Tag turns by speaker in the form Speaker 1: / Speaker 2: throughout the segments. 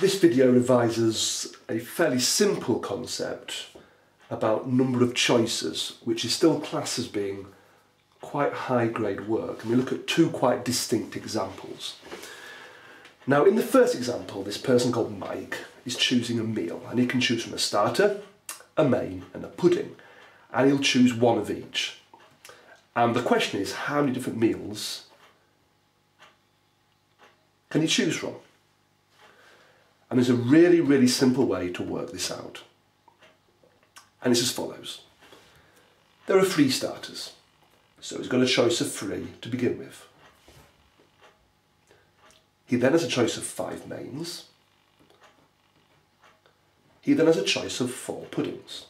Speaker 1: This video revises a fairly simple concept about number of choices, which is still classed as being quite high grade work. And we look at two quite distinct examples. Now, in the first example, this person called Mike is choosing a meal, and he can choose from a starter, a main, and a pudding, and he'll choose one of each. And the question is, how many different meals can he choose from? And there's a really, really simple way to work this out. And it's as follows. There are three starters. So he's got a choice of three to begin with. He then has a choice of five mains. He then has a choice of four puddings.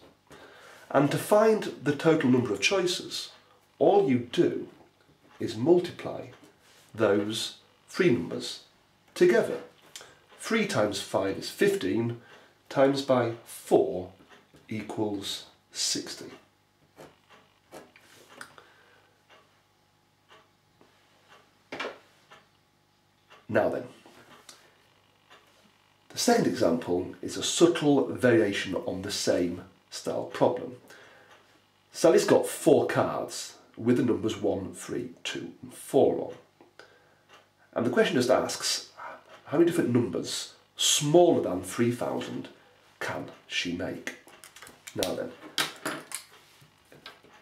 Speaker 1: And to find the total number of choices, all you do is multiply those three numbers together. 3 times 5 is 15, times by 4 equals 60. Now then, the second example is a subtle variation on the same style problem. Sally's got four cards with the numbers 1, 3, 2 and 4 on. And the question just asks, how many different numbers smaller than 3000 can she make? Now then,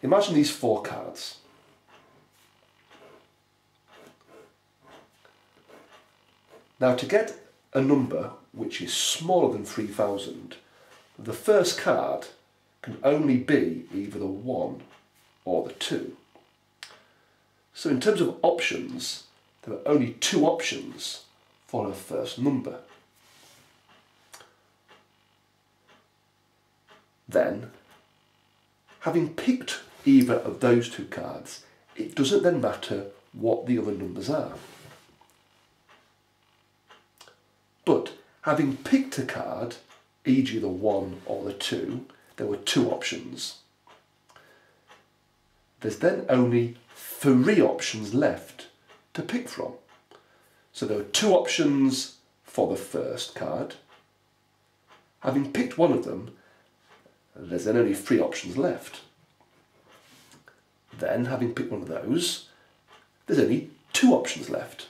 Speaker 1: imagine these four cards. Now to get a number which is smaller than 3000, the first card can only be either the 1 or the 2. So in terms of options, there are only two options for a first number. Then, having picked either of those two cards, it doesn't then matter what the other numbers are. But having picked a card, e.g. the 1 or the 2, there were two options. There's then only three options left to pick from. So there are two options for the first card. Having picked one of them, there's then only three options left. Then, having picked one of those, there's only two options left.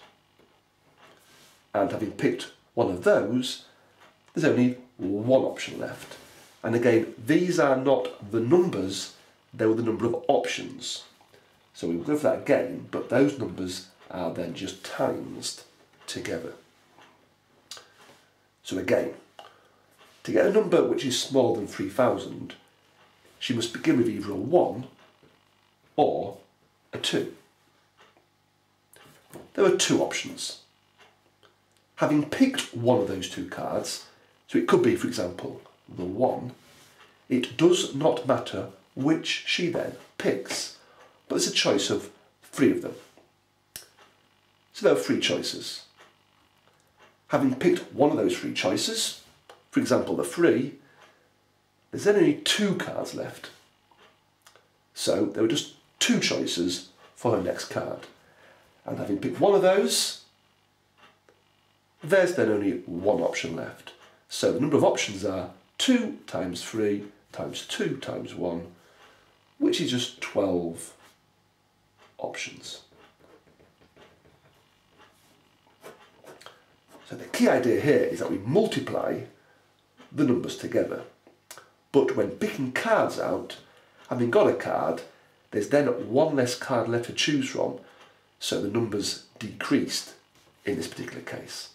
Speaker 1: And having picked one of those, there's only one option left. And again, these are not the numbers, they were the number of options. So we'll go for that again, but those numbers are then just times together. So again, to get a number which is smaller than 3000, she must begin with either a 1 or a 2. There are two options. Having picked one of those two cards, so it could be, for example, the 1, it does not matter which she then picks, but there's a choice of three of them. So there are three choices. Having picked one of those three choices, for example the three, there's then only two cards left. So there were just two choices for her next card. And having picked one of those, there's then only one option left. So the number of options are 2 times 3 times 2 times 1, which is just 12 options. So the key idea here is that we multiply the numbers together. But when picking cards out, having got a card, there's then one less card left to choose from, so the numbers decreased in this particular case.